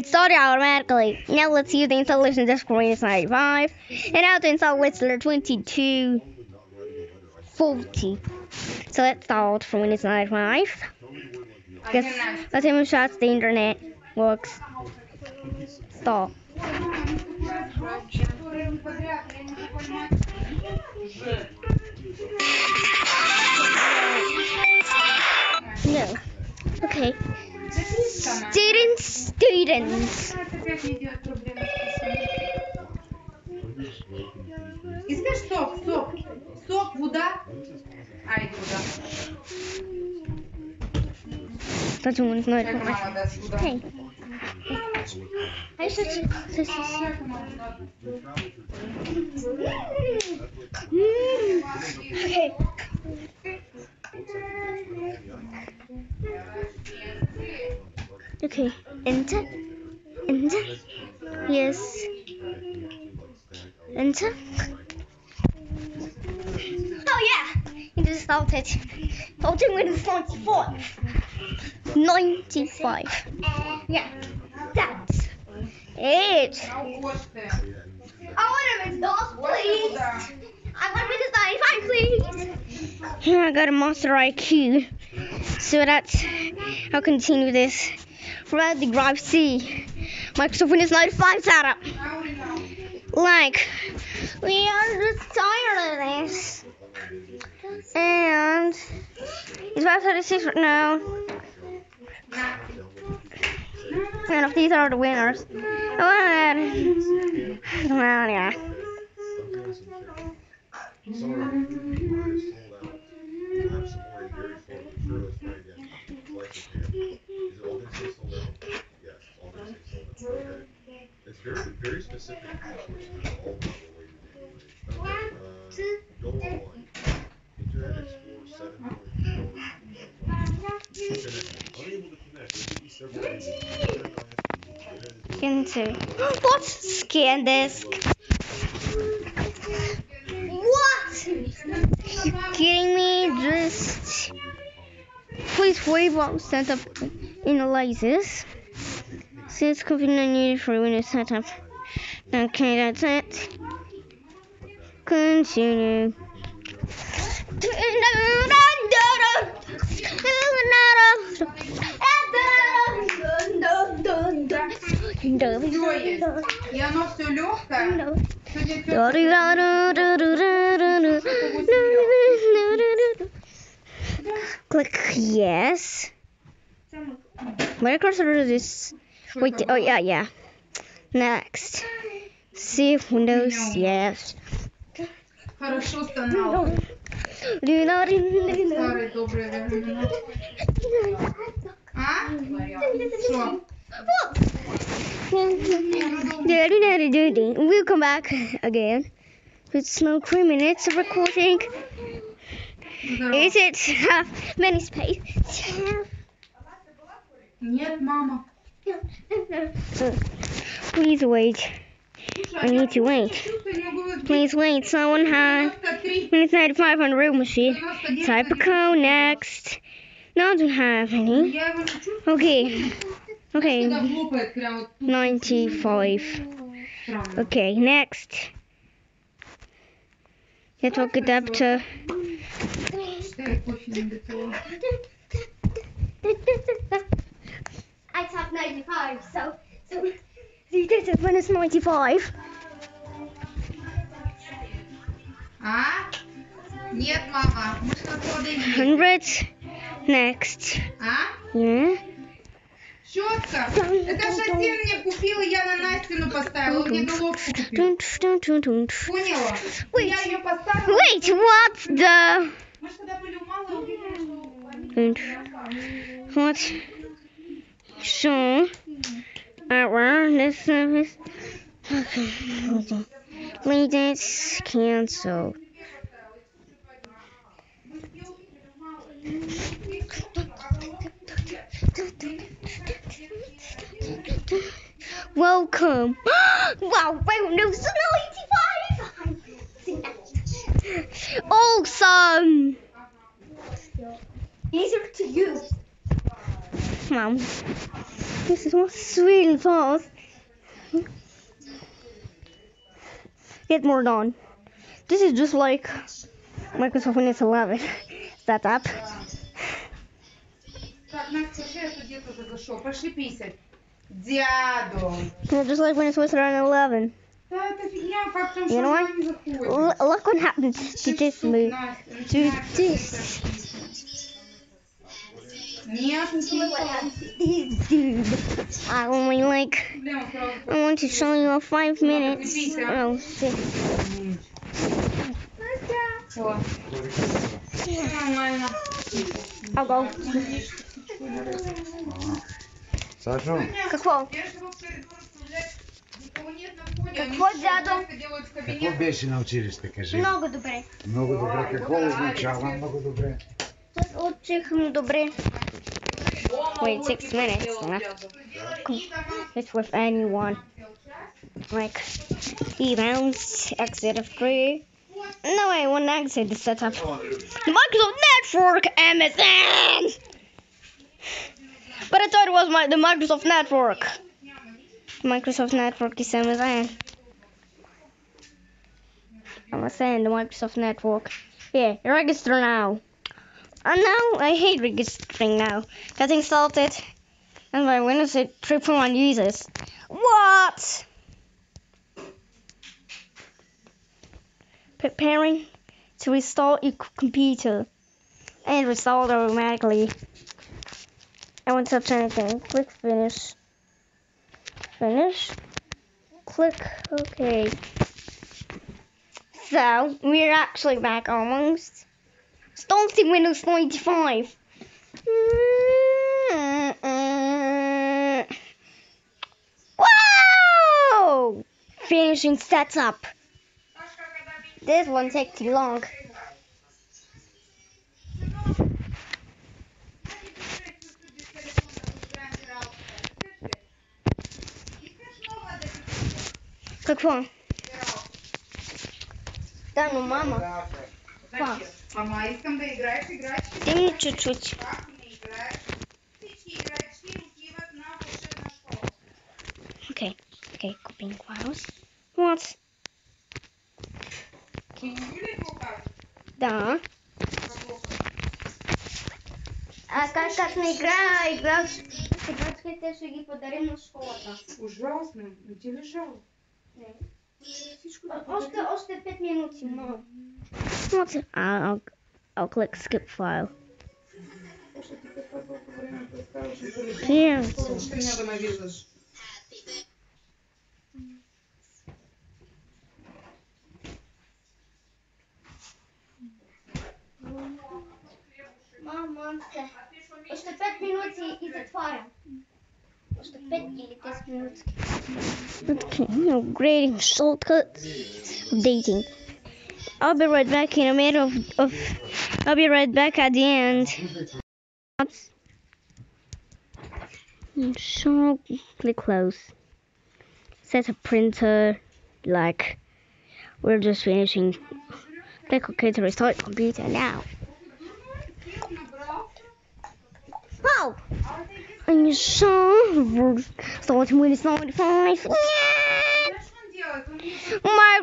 it started automatically. Now let's use the installation disk for Windows 95. And now to install Whistler 2240. So let's install for Windows 95. Guess, let's see if shots the internet works. Stop. No. Okay. Students, students. Искать сок, сок. Сок, вода. Ай, вода. Кстати, он знает. Эй. А еще ты Hey. Okay, enter, enter, yes, enter. Oh yeah, it just started. Voting with 94. 95. Uh, yeah, that's it. I want a McDonald's, please. I want to McDonald's, please. I got a monster IQ. So that's, I'll continue this. Red the Drive C. Microsoft Windows 95 setup. Like, we are just tired of this. And it's 536 right now. And if these are the winners. Well, yeah. It's very, very specific resources all about the way you do it. Okay, uh, Go online. Internet Explorer seven point four. Unable to connect, there could be several reasons. Into what scan? What? Kidding me? Just please wave out setup analysis Since configuration needed for Windows setup. Okay, that's it. Continue. Все есть. И оно все легкое. Сегодня Click yes. Where cursor is this? Wait, oh yeah, yeah. Next. Save Windows, yes. Хорошо становится. Старые добрые времена. А? Что? We'll come back again. It's no three minutes of recording. Здорово. Is it have many space? Нет, мама. Please wait. I need to wait. Please wait, someone has. Please hide 500 machine. Type a code next. No, I don't have any. Okay. Okay. 95. Okay, next. Network adapter. I typed 95, so so you did it when it's 95. А? Нет, мама. Мы же на холодильнике. 100. Next. А? Yeah. Щетка. Это же Асен мне купила, я на Настину поставила. Он мне головку купил. Dun, dun, dun, dun. Поняла? Wait. Я ее поставила. Wait, what the? Мы же когда были у Малой, увидели, что... Dun. What? So, our this service. Okay. Cancel. Welcome. wow, Windows 95. Awesome. Easier to use Mom. This is what's really fast. Get more done. This is just like Microsoft Windows 11 setup. Так, Настя, что я тут где-то зашел? Пошли писать. Дядо. Yeah, just like Windows 11. Да, это фигня, факт в том, You что know она what? не заходит. L- look what happens to Шесть this штук, move. Настя, To начинаешь this. писать. Нет, не телефон. This dude. I only like. Бля, он сразу I want to show you a five minutes. Oh, six. Все. Нормально. I'll go. Сашу, Какого? Я же его в коридор вставлять, никого нет на входе. Как Они вот все дядо. просто делают в какво кабинет. беше научились, кажи? Много добре. Много добре. Какво означава много добре? Wait, six minutes left. It's with anyone. Like, he rounds exit of three. No, I won't exit the setup. The Microsoft Network, MSN! But I thought it was my, the Microsoft Network. Microsoft Network is MSN. saying the Microsoft Network. Yeah, register now. And now I hate registering now. Getting salted. And my Windows 3.1 users. What? Preparing to restore your computer. And restore automatically. I won't touch anything. Click finish. Finish. Click OK. So, we're actually back almost Starting Windows 95. Wow! Finishing setup. This one takes too long. Какого? Да, ну мама. Зачем? Ама искам да играеш играчки. Ти чуть-чуть. Окей, окей, купим Клаус. Вот. Да. А как, как не игра, игра играчките ще ги подарим на школата. Ужасно, не ти ли жал? Не. Още, още 5 минути, но. мам. What's it? I'll, I'll click skip file. Here. Что меня дома везешь? Мама, още 5 минути и затварям. Още 5 или 10 минути. Okay, upgrading shortcuts, updating. I'll be right back in a minute of, of I'll be right back at the end. So close. Set a printer like we're just finishing. Click OK to restart computer now. Wow! And so starting with 95. Yeah! My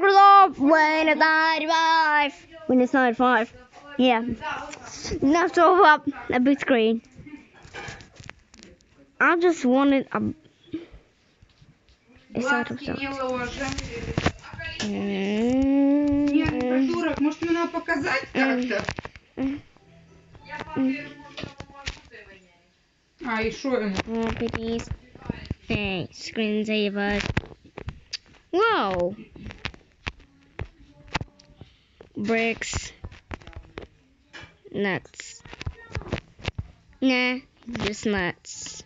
он делает? Он мне Microsoft Windows 95. Windows 95. Yeah. Enough to open up a big screen. I just wanted a. a sort of глазки stuff. не ложим. Нет, Mm. придурок, может мне надо показать как-то? А, и что ему? Properties. Hey, screensaver. Whoa. Bricks. Nuts. Nah, just nuts.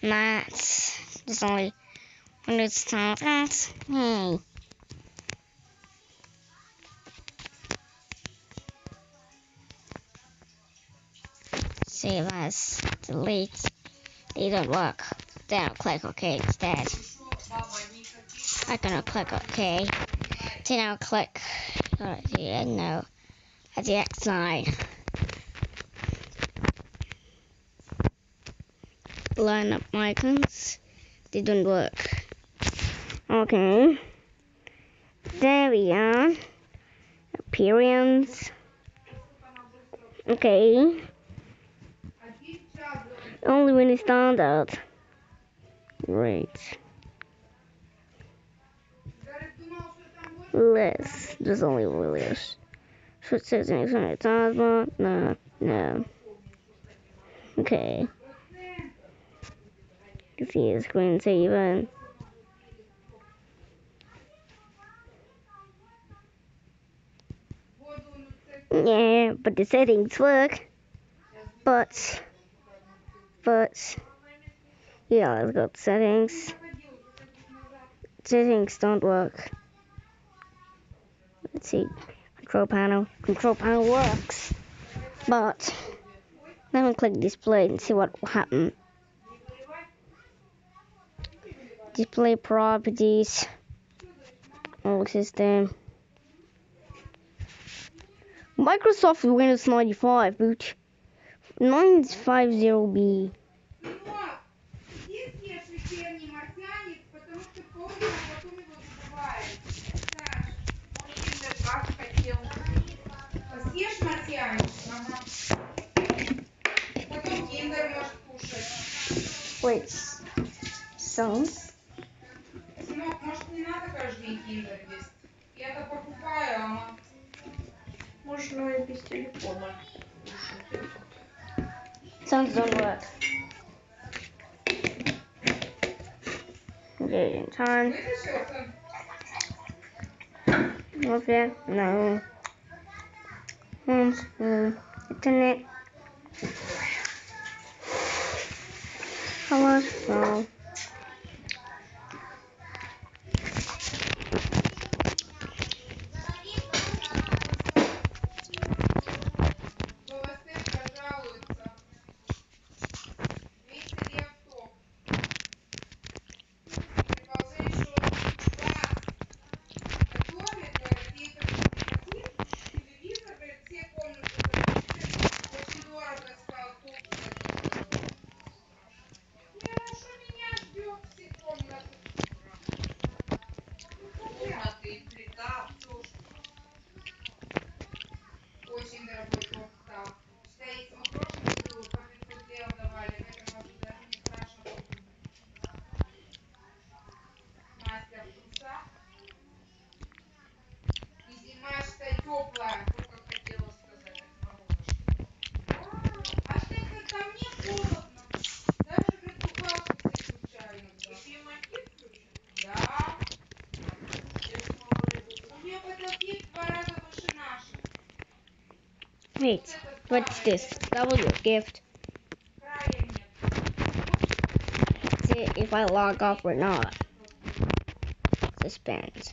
Nuts. There's only one of stuff. Nuts. Hey. Save us. Delete. They don't work. Then I'll click OK instead. I'm gonna click OK. Then I'll click uh, yeah, no at the X line. line up icons. They don't work. Okay. There we are. Appearance. Okay. Only when it's standard. Great. Less. There's only less. So it says anything at time, no, no. Okay. You see the screen saving. Yeah, but the settings work. But, but, yeah, let's go to settings. Settings don't work. Let's see. Control panel. Control panel works. But, let me click display and see what will happen. Display properties. Old system. Microsoft Windows 95 boot 950B. Wait. So, Сынок, может не надо каждый день киндер есть? Я-то покупаю, а мама... Можно и без телефона. кушать. sounds don't work. Okay, in time. Вытащил, сын? Okay, no. Home screen. Internet. Хорошо. Wait, what's this? That was your gift. See if I log off or not. Suspense.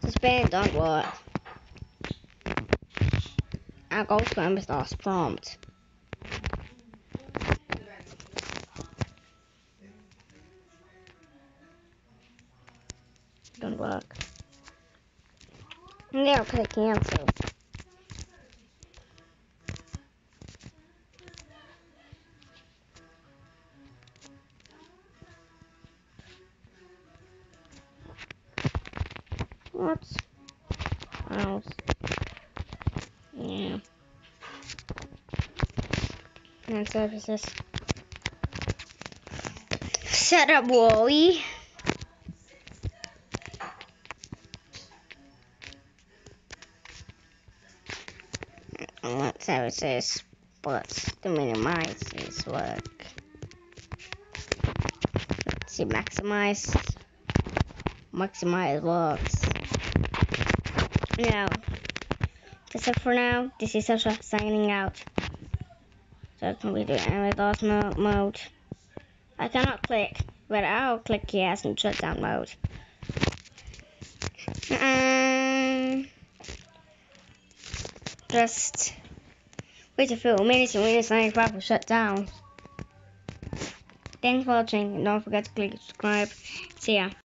Suspense on what? I go spam is last prompt. Don't work. No, because I cancel. And services. Set up Wally. What services, but the this work. Let's see, maximize. Maximize works. Now, that's it for now. This is Sasha signing out. I can be doing MS mo- mode. I cannot click, but I'll click yes in shutdown mode. Um, just wait a few minutes and Windows 95 will shut down. Thanks for watching and don't forget to click subscribe. See ya.